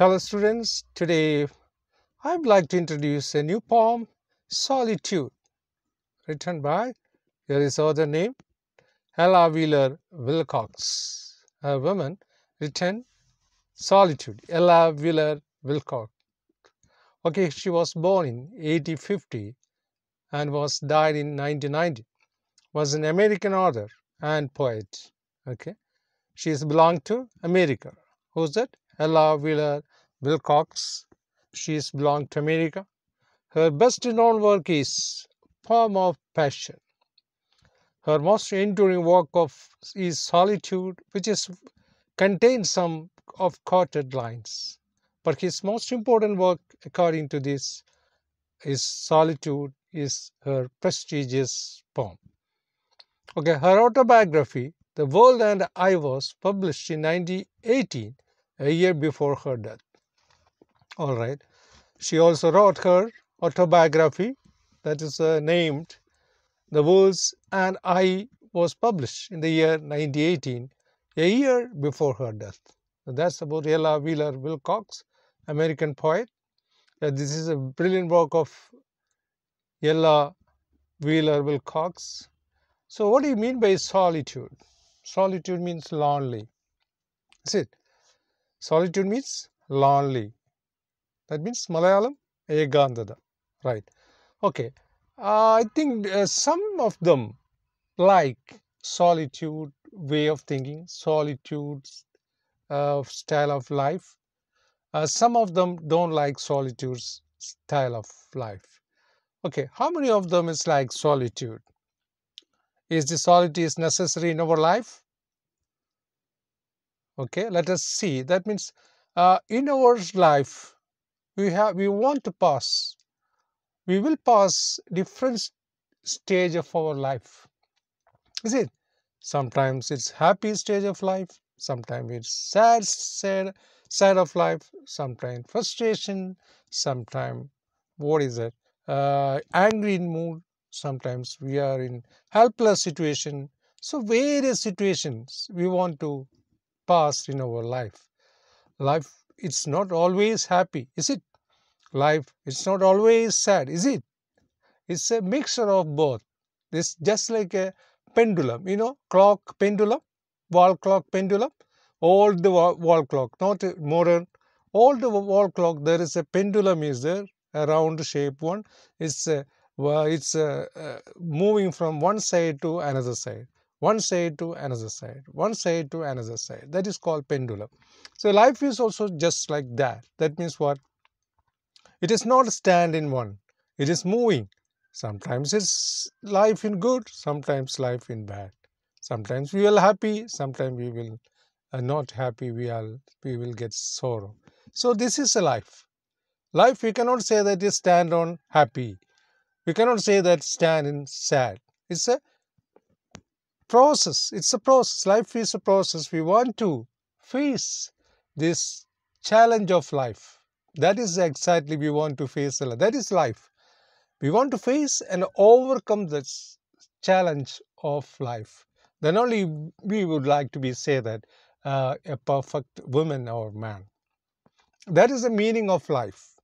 Hello students, today I would like to introduce a new poem, Solitude, written by, here is author name, Ella Wheeler Wilcox, a woman, written Solitude, Ella Wheeler Wilcox. Okay, she was born in 1850 and was died in 1990. Was an American author and poet. Okay, she is belonged to America. Who's that? Ella Wheeler Wilcox. She is belonged to America. Her best known work is Poem of Passion. Her most enduring work of is Solitude, which is contains some of quoted lines. But his most important work, according to this, is Solitude, is her prestigious poem. Okay, her autobiography, The World and I, was published in 1918, a year before her death. All right. She also wrote her autobiography, that is uh, named The Worlds and I, was published in the year 1918, a year before her death. So that's about Ella Wheeler Wilcox, American poet. Uh, this is a brilliant work of Ella Wheeler Wilcox. So, what do you mean by solitude? Solitude means lonely. Is it? Solitude means lonely. That means Malayalam Egandada. Right. Okay. Uh, I think uh, some of them like solitude way of thinking, solitude uh, style of life. Uh, some of them don't like solitude style of life. Okay, how many of them is like solitude? Is the solitude is necessary in our life? Okay, let us see. That means uh, in our life, we have we want to pass. We will pass different stage of our life. Is it? Sometimes it's happy stage of life. Sometimes it's sad, sad, sad of life. Sometimes frustration. Sometimes what is it? Uh, angry in mood. Sometimes we are in helpless situation. So various situations we want to pass in our life. Life it's not always happy, is it? Life it's not always sad, is it? It's a mixture of both. It's just like a pendulum, you know, clock pendulum, wall clock pendulum, old the wall clock, not modern. Old the wall clock, there is a pendulum is there, a round shape one. It's uh, it's uh, uh, moving from one side to another side one side to another side, one side to another side. That is called pendulum. So life is also just like that. That means what? It is not stand in one. It is moving. Sometimes it's life in good, sometimes life in bad. Sometimes we will happy, sometimes we will uh, not happy, we, are, we will get sorrow. So this is a life. Life, we cannot say that it stand on happy. We cannot say that stand in sad. It's a process. It's a process. Life is a process. We want to face this challenge of life. That is exactly we want to face. That is life. We want to face and overcome this challenge of life. Then only we would like to be say that uh, a perfect woman or man. That is the meaning of life.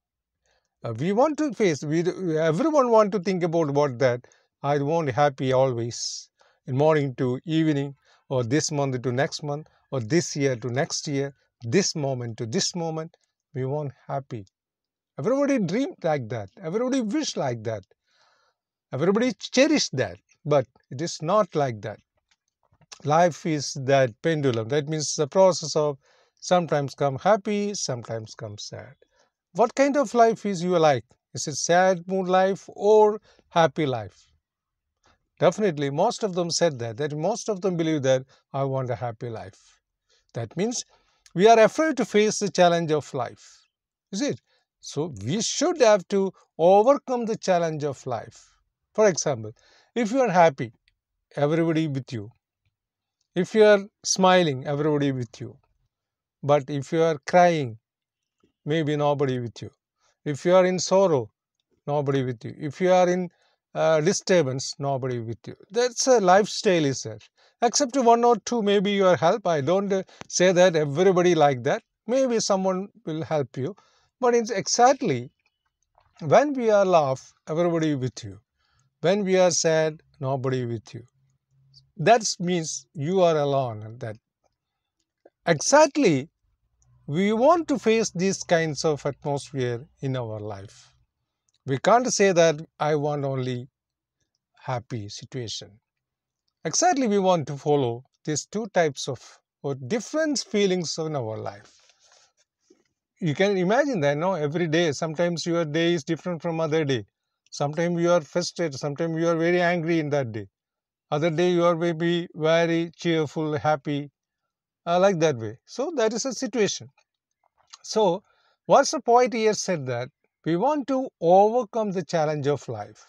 Uh, we want to face. We everyone want to think about what that. I want happy always in morning to evening or this month to next month or this year to next year this moment to this moment we want happy. Everybody dream like that. Everybody wished like that. Everybody cherished that. But it is not like that. Life is that pendulum. That means the process of sometimes come happy sometimes come sad. What kind of life is you like? Is it sad mood life or happy life Definitely, most of them said that, that most of them believe that I want a happy life. That means we are afraid to face the challenge of life. Is it? So we should have to overcome the challenge of life. For example, if you are happy, everybody with you. If you are smiling, everybody with you. But if you are crying, maybe nobody with you. If you are in sorrow, nobody with you. If you are in uh, disturbance, nobody with you. That's a lifestyle is there. Except one or two, maybe your help. I don't uh, say that everybody like that. maybe someone will help you but it's exactly when we are laugh everybody with you when we are sad nobody with you that means you are alone and that exactly we want to face these kinds of atmosphere in our life we can't say that i want only happy situation. Exactly we want to follow these two types of or different feelings in our life. You can imagine that no every day sometimes your day is different from other day. Sometimes you are frustrated sometimes you are very angry in that day. Other day you are maybe very cheerful happy uh, like that way. So that is a situation. So what's the point here said that we want to overcome the challenge of life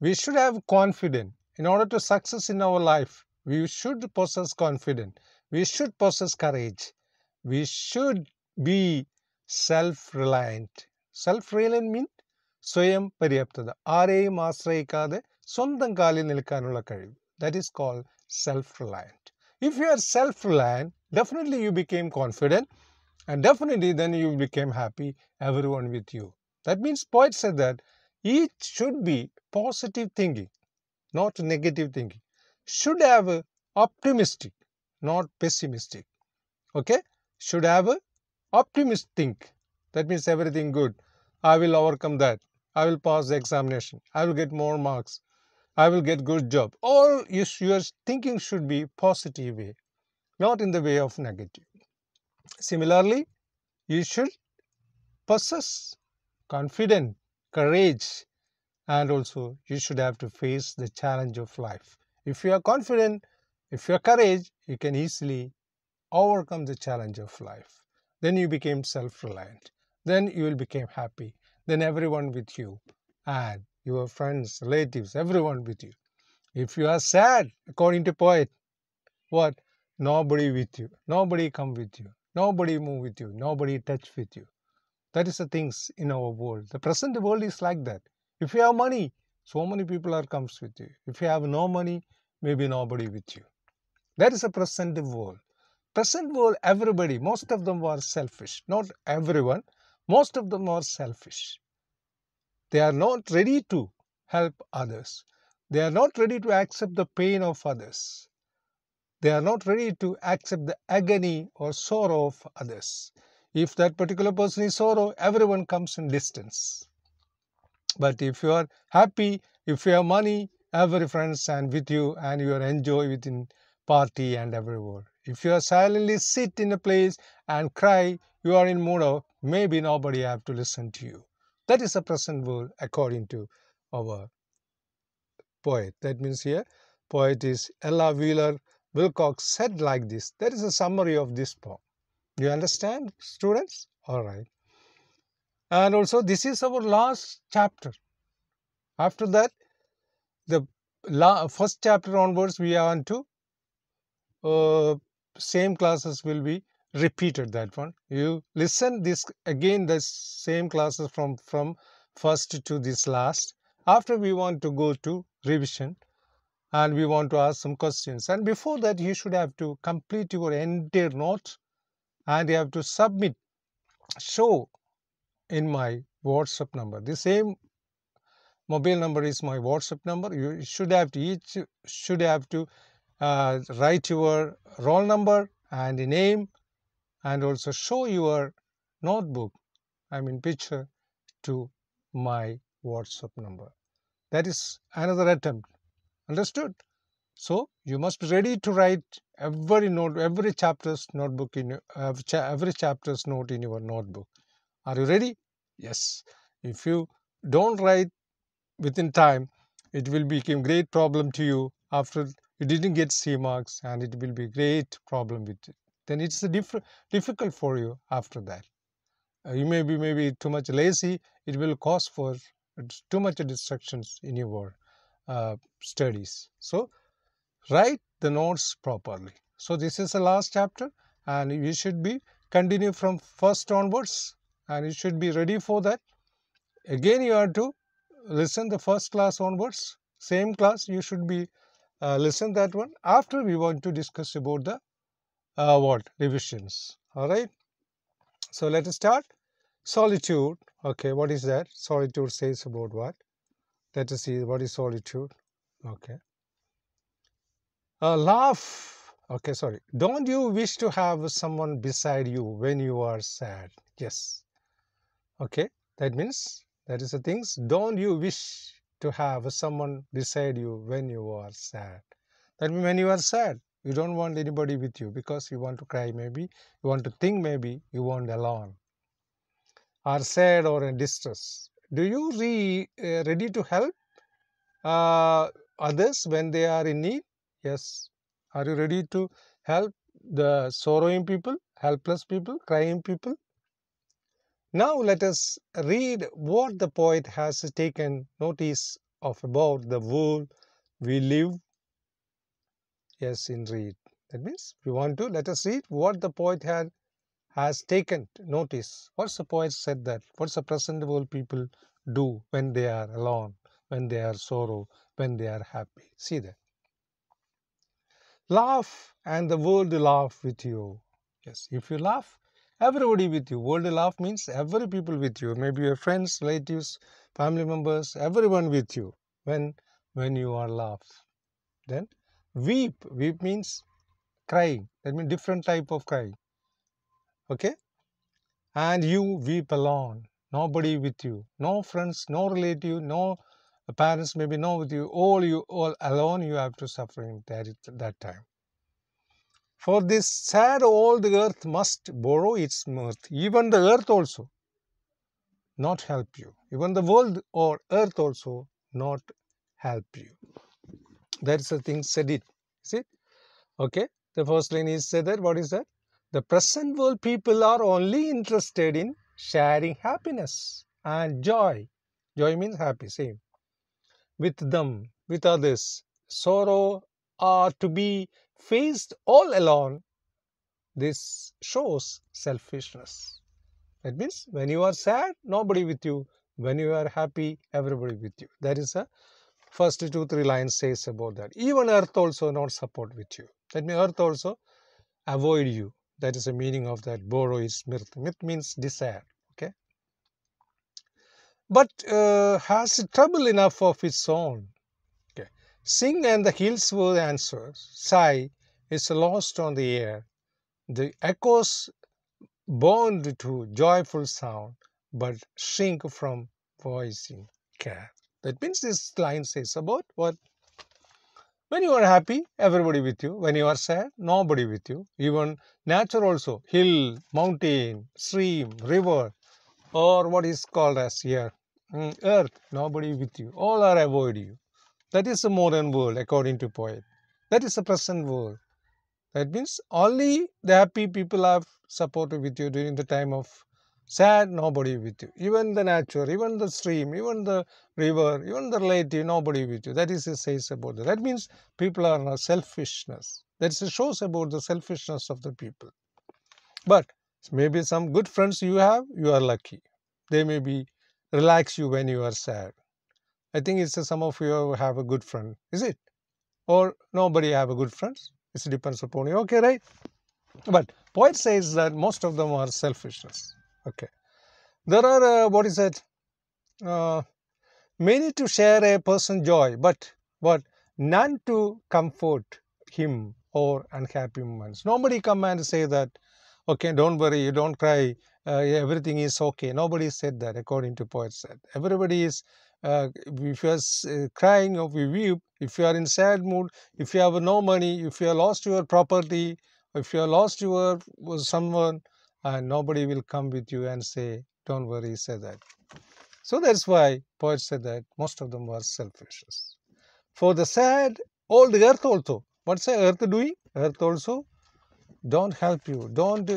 we should have confidence in order to success in our life we should possess confidence we should possess courage we should be self-reliant self-reliant means സ്വയം പര്യാപ്തത ആരെയും ആശ്രയിക്കാതെ സ്വന്തം കാലിൽ നിൽക്കാനുള്ള കഴിവ് that is called self reliant if you are self reliant definitely you became confident and definitely then you became happy everyone with you that means poet said that it should be positive thinking not negative thinking. Should have optimistic not pessimistic. Okay? Should have a optimist think. That means everything good. I will overcome that. I will pass the examination. I will get more marks. I will get good job. All your thinking should be positive way not in the way of negative. Similarly, you should possess confidence, courage, and also you should have to face the challenge of life. If you are confident, if you are courage, you can easily overcome the challenge of life. Then you became self-reliant. Then you will become happy. Then everyone with you and your friends, relatives, everyone with you. If you are sad, according to poet, what? Nobody with you. Nobody come with you. Nobody move with you. Nobody touch with you. That is the things in our world. The present world is like that. If you have money, so many people are comes with you. If you have no money, maybe nobody with you. That is a present world. Present world, everybody, most of them are selfish. Not everyone. Most of them are selfish. They are not ready to help others. They are not ready to accept the pain of others. They are not ready to accept the agony or sorrow of others. If that particular person is sorrow, everyone comes in distance. But if you are happy, if you have money, every friend stand with you and you are enjoy within party and everywhere. If you are silently sit in a place and cry, you are in mood of maybe nobody have to listen to you. That is the present world according to our poet. That means here poet is Ella Wheeler Wilcox said like this. That is a summary of this poem. You understand, students? All right. And also, this is our last chapter. After that, the first chapter onwards, we are on to uh, same classes will be repeated. That one. You listen this again. The same classes from from first to this last. After we want to go to revision and we want to ask some questions. And before that, you should have to complete your entire note and you have to submit, show in my WhatsApp number. The same mobile number is my WhatsApp number. You should have to each should have to uh, write your roll number and name and also show your notebook, I mean picture to my WhatsApp number. That is another attempt Understood? So you must be ready to write every note, every chapter's notebook in uh, every chapter's note in your notebook. Are you ready? Yes. If you don't write within time, it will become great problem to you after you didn't get C marks and it will be great problem with it. Then it's a diff difficult for you after that. Uh, you may be maybe too much lazy. It will cause for too much distractions in your uh, studies. So, write the notes properly. So, this is the last chapter and you should be continue from first onwards and you should be ready for that. Again, you have to listen the first class onwards. Same class, you should be uh, listen that one. After we want to discuss about the uh, what revisions. All right. So let us start. Solitude. Okay, what is that? Solitude says about what? Let us see what is solitude. Okay. A laugh. Okay, sorry. Don't you wish to have someone beside you when you are sad? Yes. Okay, that means that is the things. Don't you wish to have someone beside you when you are sad? That means when you are sad, you don't want anybody with you because you want to cry maybe, you want to think maybe, you want alone. Are sad or in distress. Do you re, uh, ready to help uh, others when they are in need? Yes. Are you ready to help the sorrowing people, helpless people, crying people? Now let us read what the poet has taken notice of about the world we live. Yes, in read. That means we want to let us read what the poet had has taken notice. What's the poet said that? What's the present world people do when they are alone, when they are sorrow, when they are happy? See that. Laugh and the world laugh with you. Yes, if you laugh, everybody with you. World laugh means every people with you. Maybe your friends, relatives, family members, everyone with you when when you are laugh. Then weep. Weep means crying. That means different type of crying. Okay? And you weep alone. Nobody with you. No friends, no relative, no parents may be not with you. All you all alone you have to suffer in that, that time. For this sad old earth must borrow its mirth. Even the earth also not help you. Even the world or earth also not help you. That's the thing said it. See? Okay. The first line is said that. What is that? The present world people are only interested in sharing happiness and joy. Joy means happy, same. With them, with others. Sorrow are to be faced all alone, this shows selfishness. That means when you are sad, nobody with you. When you are happy, everybody with you. That is the first two, three lines says about that. Even earth also not support with you. That means earth also avoid you. That is the meaning of that borrow is mirth. Mirth means desire. Okay. But uh, has trouble enough of its own. Sing and the hills will answer. Sigh is lost on the air. The echoes bond to joyful sound, but shrink from voicing care. That means this line says about what? When you are happy, everybody with you. When you are sad, nobody with you. Even nature also, hill, mountain, stream, river, or what is called as here, earth, nobody with you. All are avoid you. That is the modern world, according to poet. That is the present world. That means only the happy people are supported with you during the time of sad, nobody with you. Even the nature, even the stream, even the river, even the relative, nobody with you. That is it says about that. That means people are selfishness. That shows about the selfishness of the people. But maybe some good friends you have, you are lucky. They may be relax you when you are sad. I think it's a, some of you have a good friend, is it? Or nobody have a good friends? It depends upon you. Okay, right? But poet says that most of them are selfishness. Okay. There are, uh, what is it? Uh, many to share a person joy, but but None to comfort him or unhappy moments. Nobody come and say that, okay, don't worry, you don't cry, uh, everything is okay. Nobody said that according to poet said. Everybody is uh, if you are uh, crying or you weep, if you are in sad mood, if you have no money, if you have lost your property, if you have lost your someone, and nobody will come with you and say, don't worry, say that. So that's why poets said that most of them were selfish. For the sad, all the earth also. What's the earth doing? Earth also don't help you, don't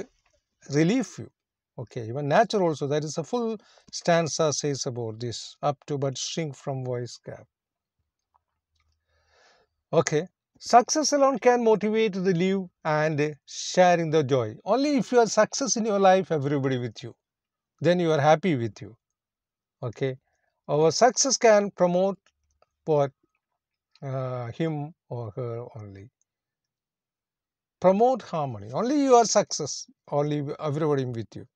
relieve you. Okay, even nature also, that is a full stanza says about this, up to but shrink from voice gap. Okay, success alone can motivate the live and sharing the joy. Only if you are success in your life, everybody with you, then you are happy with you. Okay, our success can promote what uh, him or her only. Promote harmony. Only you are success. Only everybody with you.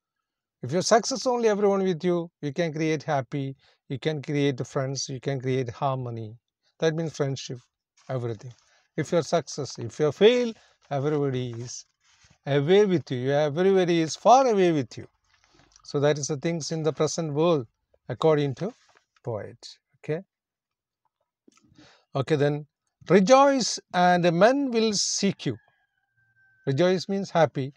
If you're success only everyone with you, you can create happy, you can create friends, you can create harmony. That means friendship, everything. If you're success, if you fail, everybody is away with you. Everybody is far away with you. So that is the things in the present world according to poet. Okay. Okay then rejoice and men will seek you. Rejoice means happy.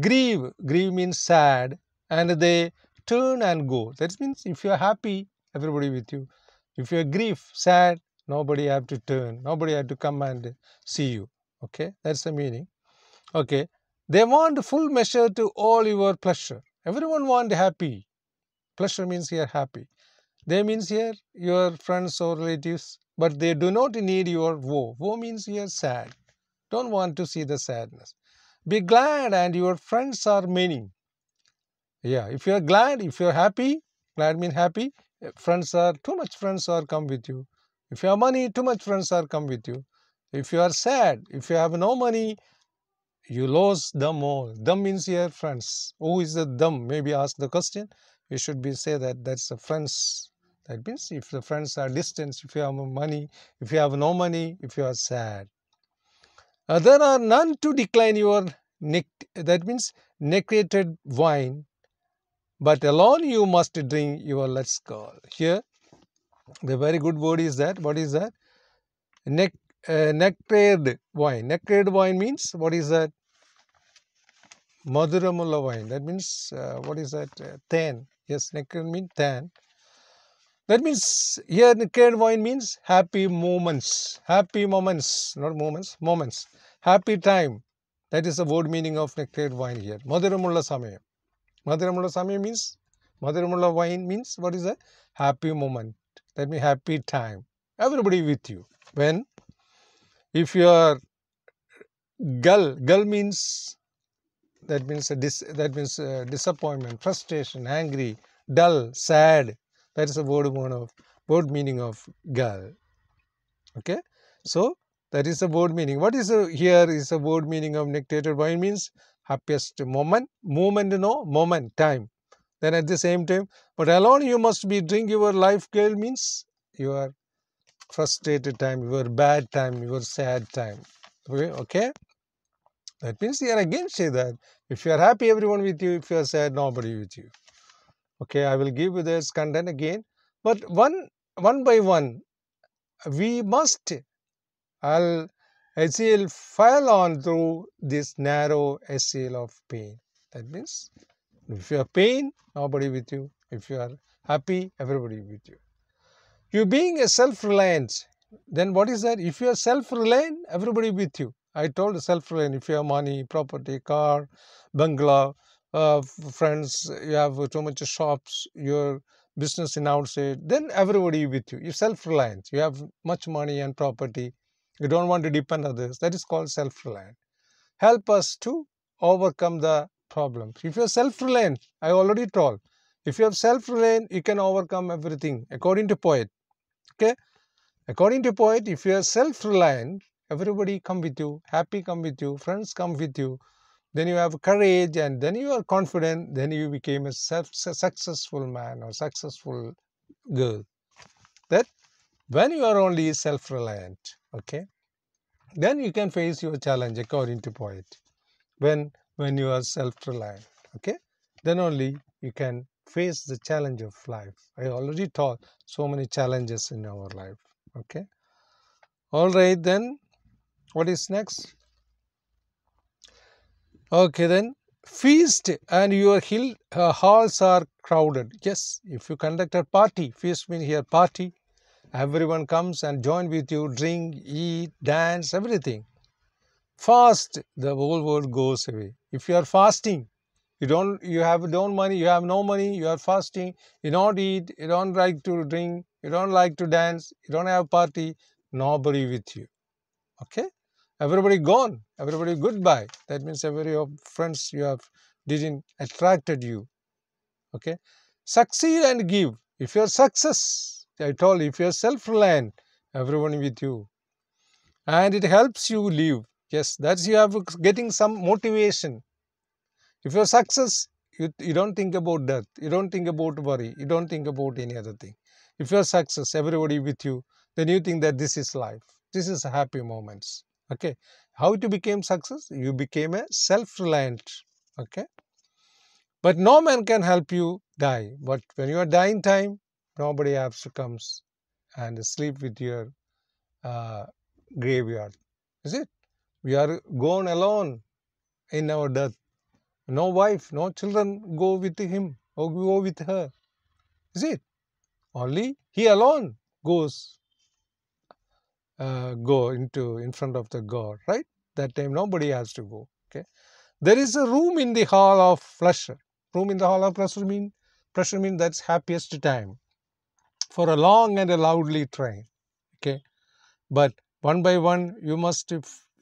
Grieve, grieve means sad and they turn and go. That means if you are happy, everybody with you. If you are grief, sad, nobody have to turn. Nobody have to come and see you. Okay, that's the meaning. Okay, they want full measure to all your pleasure. Everyone want happy. Pleasure means here happy. They means here your friends or relatives, but they do not need your woe. Woe means here sad. Don't want to see the sadness. Be glad and your friends are many. Yeah, if you are glad, if you are happy, glad means happy. Friends are, too much friends are come with you. If you have money, too much friends are come with you. If you are sad, if you have no money, you lose them all. Them means your friends. Who is the them? Maybe ask the question. You should be say that that's the friends. That means if the friends are distant, if you have money, if you have no money, if you are sad. Uh, there are none to decline your neck. That means nectared wine, but alone you must drink your let's call. Here, the very good word is that. What is that? Nec uh, nectared wine. Nectared wine means what is that? Madhuramulla wine. That means uh, what is that? Uh, tan. Yes, nectared means tan. That means here nectared wine means happy moments. Happy moments, not moments, moments. Happy time. That is the word meaning of nectared wine here. Madhuramulla samaya. Madhuramulla samaya means Madhuramulla wine means what is that? Happy moment. That means happy time. Everybody with you. When if you are gull, gull means that means dis, that means disappointment, frustration, angry, dull, sad. That is the word one of word meaning of gull. Okay, so that is the word meaning. What is the, here is the word meaning of nectared wine means happiest moment, moment, no moment, time. Then at the same time, but alone you must be drink your life girl means your frustrated time, your bad time, your sad time. Okay, okay? That means here again say that if you are happy, everyone with you. If you are sad, nobody with you. Okay, I will give you this content again. But one one by one, we must I'll HCl file on through this narrow HCl of pain. That means if you are pain, nobody with you. If you are happy, everybody with you. You being a self-reliant, then what is that? If you are self-reliant, everybody with you. I told self-reliant, if you have money, property, car, bungalow, uh, friends, you have too much shops, your business in outside, then everybody with you. You're self-reliant. You have much money and property. You don't want to depend on others. That is called self-reliant. Help us to overcome the problems. If you're self-reliant, I already told, if you have self-reliant, you can overcome everything according to poet. Okay. According to poet, if you are self-reliant, everybody come with you, happy come with you, friends come with you, then you have courage and then you are confident, then you became a self successful man or successful girl. That when you are only self-reliant, okay, then you can face your challenge according to poet. When when you are self-reliant, okay, then only you can face the challenge of life. I already taught so many challenges in our life. Okay. All right, then what is next? Okay, then feast and your hill uh, halls are crowded. Yes, if you conduct a party, feast means here party. Everyone comes and join with you, drink, eat, dance, everything. Fast, the whole world goes away. If you are fasting, you don't you have don't money you have no money you are fasting you don't eat you don't like to drink you don't like to dance you don't have party nobody with you. Okay? Everybody gone everybody goodbye. That means every of friends you have didn't attracted you. Okay? Succeed and give. If you are success i told if you are self-reliant everyone with you. And it helps you live. Yes that's you have getting some motivation. If you're success, you, you don't think about death you don't think about worry you don't think about any other thing. If you're success everybody with you then you think that this is life. This is happy moments. Okay? How to become success? You became a self-reliant okay? But no man can help you die. But when you are dying time nobody has to comes and sleep with your uh, graveyard is it? We are gone alone in our death. No wife no children go with him or go with her is it? Only he alone goes uh, go into in front of the god right? That time nobody has to go okay? There is a room in the hall of pleasure. Room in the hall of pleasure mean pleasure mean that's happiest time for a long and a loudly train okay? But one by one you must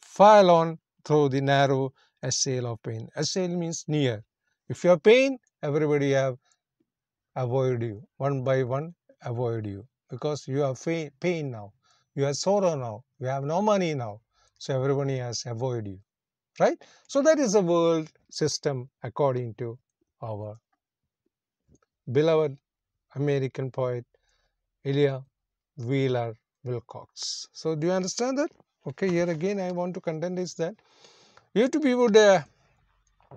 file on through the narrow assail of pain. Assail means near. If you have pain everybody have avoid you. One by one avoid you. Because you have pain now. You have sorrow now. You have no money now. So everybody has avoid you right? So that is the world system according to our beloved american poet Ella Wheeler Wilcox. So do you understand that? Okay, here again I want to contend is that you have to be would uh,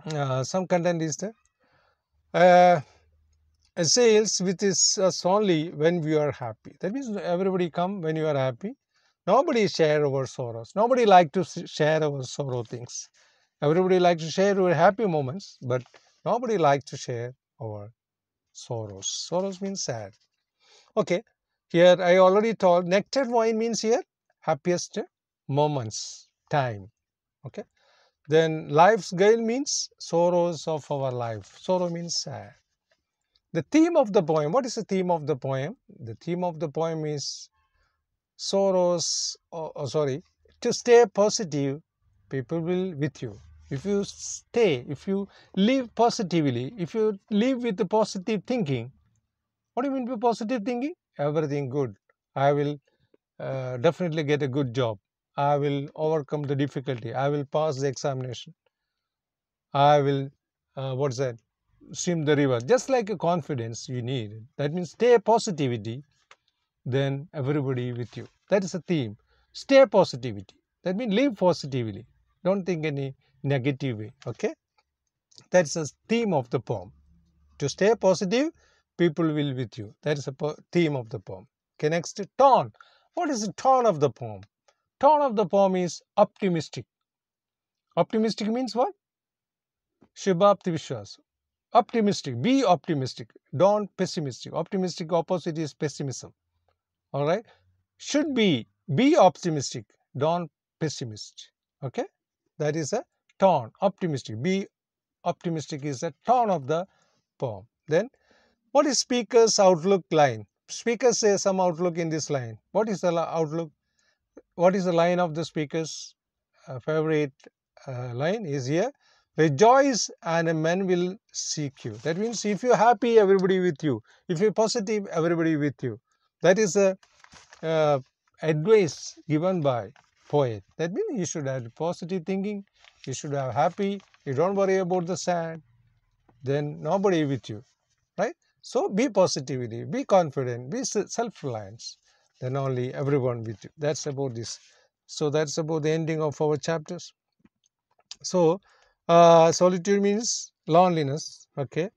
uh, some content is there. Uh, sales with is us only when we are happy. That means everybody come when you are happy. Nobody share our sorrows. Nobody like to share our sorrow things. Everybody like to share our happy moments, but nobody like to share our sorrows. Sorrows means sad. Okay, here I already told nectar wine means here happiest moments, time. Okay, then life's gale means sorrows of our life. Sorrow means sad. The theme of the poem, what is the theme of the poem? The theme of the poem is sorrows, oh, oh, sorry, to stay positive, people will with you. If you stay, if you live positively, if you live with the positive thinking, what do you mean by positive thinking? everything good. I will uh, definitely get a good job. I will overcome the difficulty. I will pass the examination. I will, uh, what's that, swim the river. Just like a confidence you need. That means stay positivity, then everybody with you. That is a theme. Stay positivity. That means live positively. Don't think any negative way. Okay? That's the theme of the poem. To stay positive, people will with you. That is the theme of the poem. Okay, next tone. What is the tone of the poem? Tone of the poem is optimistic. Optimistic means what? Shubhapti Vishwas. Optimistic. Be optimistic. Don't pessimistic. Optimistic opposite is pessimism. All right. Should be. Be optimistic. Don't pessimist. Okay. That is a tone. Optimistic. Be optimistic is a tone of the poem. Then what is speaker's outlook line? Speaker says some outlook in this line. What is the outlook? What is the line of the speaker's uh, favorite uh, line is here. Rejoice and men will seek you. That means if you're happy, everybody with you. If you're positive, everybody with you. That is a uh, advice given by poet. That means you should have positive thinking. You should have happy. You don't worry about the sad. Then nobody with you, right? So be positivity, be confident, be self-reliance. Then only everyone with you. That's about this. So that's about the ending of our chapters. So uh, solitude means loneliness. Okay,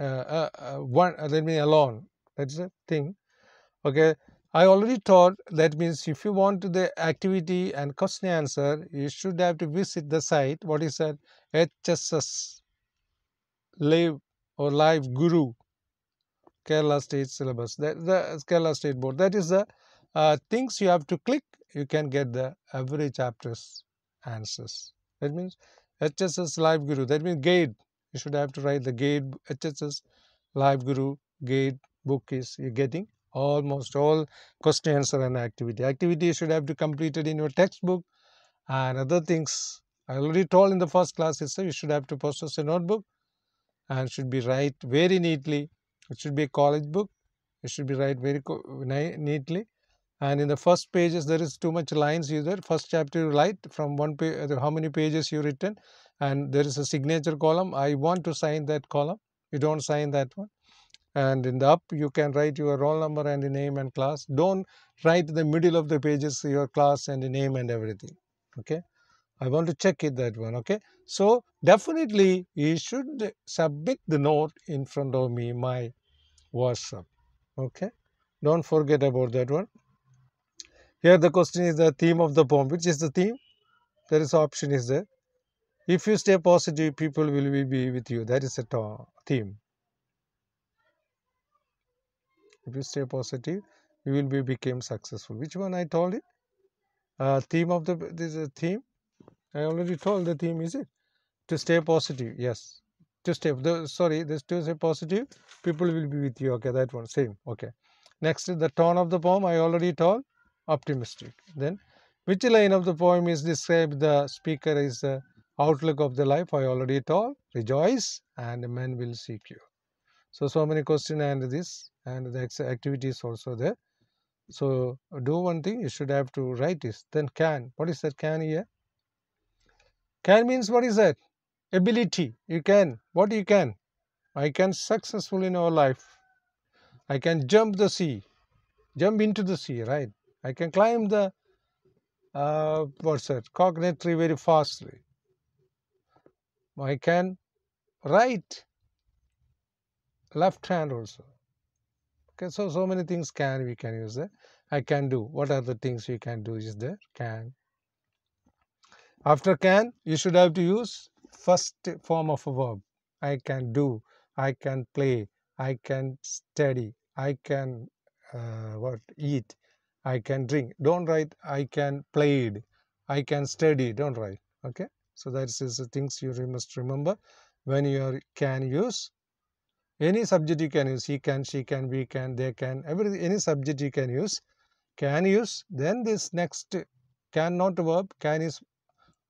uh, uh, uh one uh, that means alone. That's the thing. Okay, I already taught that means if you want the activity and question answer, you should have to visit the site. What is that? HSS Live or Live Guru Kerala State syllabus, that, the Kerala State Board. That is the uh, things you have to click, you can get the every chapter's answers. That means HSS Live Guru, that means guide. You should have to write the guide, HSS Live Guru guide book is you're getting almost all question answer and activity. Activity should have to complete it in your textbook and other things. I already told in the first class itself, you should have to possess a notebook and should be write very neatly it should be a college book. It should be write very neatly. And in the first pages, there is too much lines either. First chapter you write from one page, uh, how many pages you written. and there is a signature column I want to sign that column you don't sign that one and in the up you can write your roll number and the name and class don't write the middle of the pages your class and the name and everything okay I want to check it that one okay? So definitely you should submit the note in front of me my WhatsApp okay? Don't forget about that one. Here the question is the theme of the poem which is the theme? There is option is there? If you stay positive people will be with you. That is a theme. If you stay positive you will be become successful. Which one i told it? Uh, theme of the this is a theme i already told the theme is it? To stay positive yes. To stay the sorry this to stay positive people will be with you. Okay that one same. Okay. Next is the tone of the poem i already told optimistic. Then which line of the poem is described the speaker is the outlook of the life? I already told rejoice and men will seek you. So so many question and this and the activity is also there. So do one thing you should have to write this. Then can what is that can here can means what is that? Ability. You can. What you can? I can successful in our life. I can jump the sea. Jump into the sea right? I can climb the uh, what's that? Coconut tree very fastly i can write left hand also. Okay so so many things can we can use there. I can do. What are the things we can do is there? Can after can you should have to use first form of a verb. I can do i can play i can study i can uh, what eat i can drink. Don't write i can played i can study. Don't write okay? So that is the things you must remember when you are can use. Any subject you can use he can she can we can they can every any subject you can use can use. Then this next can not verb can is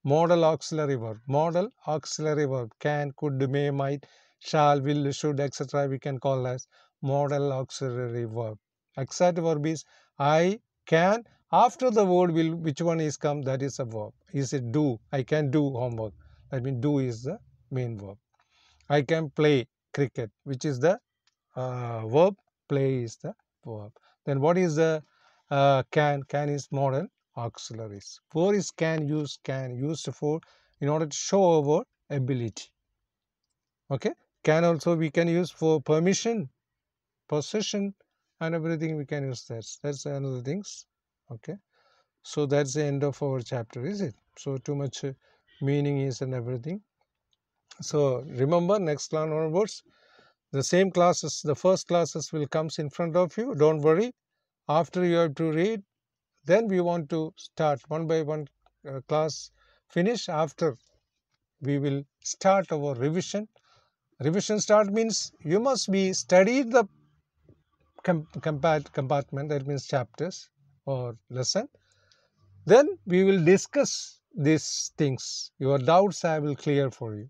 modal auxiliary verb. Modal auxiliary verb. Can could may might shall will should etc we can call as modal auxiliary verb. Exact verb is i can. After the word will which one is come that is a verb. Is it do. I can do homework. That means do is the main verb. I can play cricket which is the uh, verb. Play is the verb. Then what is the uh, can? Can is modal auxiliaries. For is can use can used for in order to show our ability. Okay? Can also we can use for permission possession and everything we can use that. That's another things. Okay? So that's the end of our chapter is it? So too much meaning is and everything. So remember next class onwards, the same classes, the first classes will comes in front of you. Don't worry. After you have to read, then we want to start one by one uh, class finish. After we will start our revision. Revision start means you must be studied the com compartment that means chapters or lesson. Then we will discuss these things. Your doubts I will clear for you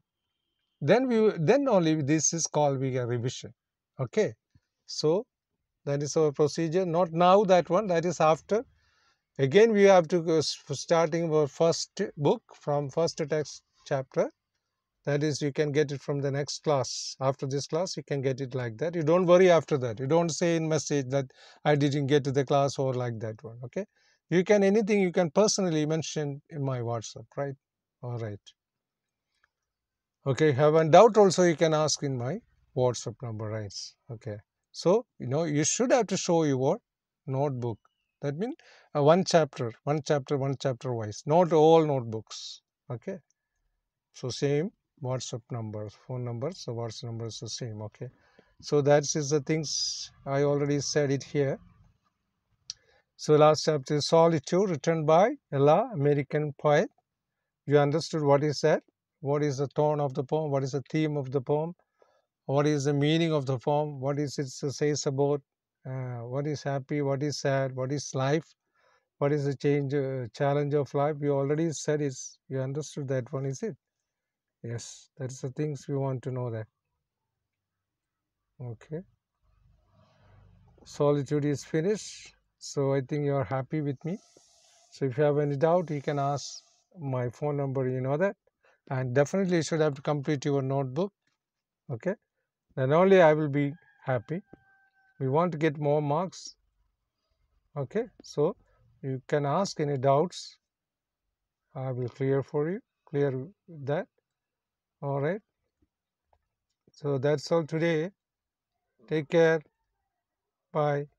then we then only this is called we a revision okay so that is our procedure not now that one that is after again we have to go starting our first book from first text chapter. That is you can get it from the next class. After this class you can get it like that. You don't worry after that. You don't say in message that i didn't get to the class or like that one okay? You can anything you can personally mention in my whatsapp right? All right. Okay have a doubt also you can ask in my whatsapp number right? Okay. So you know you should have to show your notebook that means uh, one chapter one chapter one chapter wise not all notebooks okay? So same whatsapp numbers phone numbers so whatsapp number is the same okay? So that is the things i already said it here. So last chapter solitude written by ella american poet. You understood what is that what is the tone of the poem, what is the theme of the poem, what is the meaning of the poem, what is it says about, uh, what is happy, what is sad, what is life, what is the change, uh, challenge of life. You already said it, you understood that one, is it? Yes, that's the things we want to know that. Okay. Solitude is finished. So I think you are happy with me. So if you have any doubt, you can ask my phone number, you know that. and definitely you should have to complete your notebook okay then only I will be happy we want to get more marks. Okay so you can ask any doubts. I will clear for you clear that. All right. So that's all today. Take care. Bye